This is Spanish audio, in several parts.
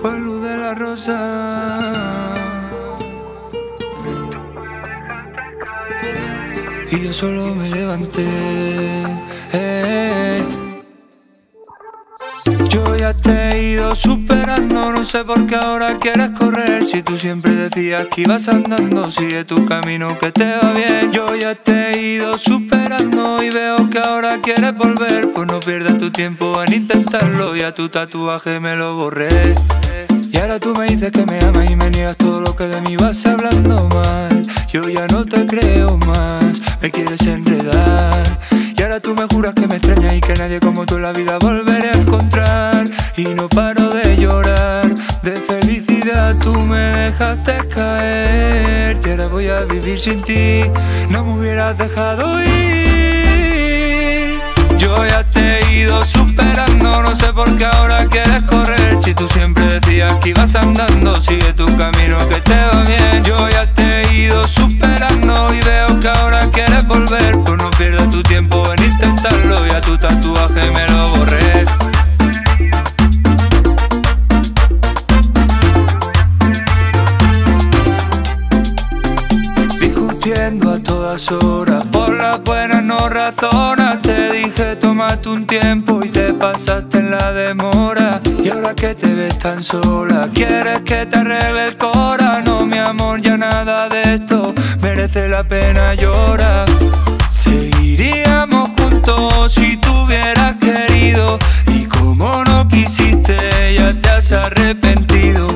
Fue luz de la rosa. Y yo solo me levanté. eh. Yo superando, no sé por qué ahora quieres correr. Si tú siempre decías que ibas andando, sigue tu camino que te va bien. Yo ya te he ido superando y veo que ahora quieres volver. Pues no pierdas tu tiempo en intentarlo, ya tu tatuaje me lo borré. Y ahora tú me dices que me amas y me niegas todo lo que de mí vas hablando mal. Yo ya no te creo más, me quieres enredar. Y ahora tú me juras que me extrañas y que nadie como tú en la vida volveré a encontrar. Y no paro de llorar, de felicidad tú me dejaste caer. Y ahora voy a vivir sin ti, no me hubieras dejado ir. Yo ya te he ido superando, no sé por qué ahora quieres correr. Si tú siempre decías que ibas andando, sigue tu camino que te va bien. Discutiendo a todas horas, por las buenas no razonas. Te dije, tómate un tiempo y te pasaste en la demora. Y ahora que te ves tan sola, quieres que te arregle el cora. No, mi amor, ya nada de esto merece la pena llorar. Seguiríamos juntos si tú hubieras querido. Y como no quisiste, ya te has arrepentido.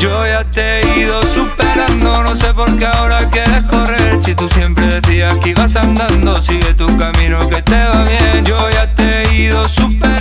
Yo ya te he ido superando, no sé por qué ahora quieres correr. Si tú siempre decías que ibas andando, sigue tu camino que te va bien. Yo ya te he ido superando.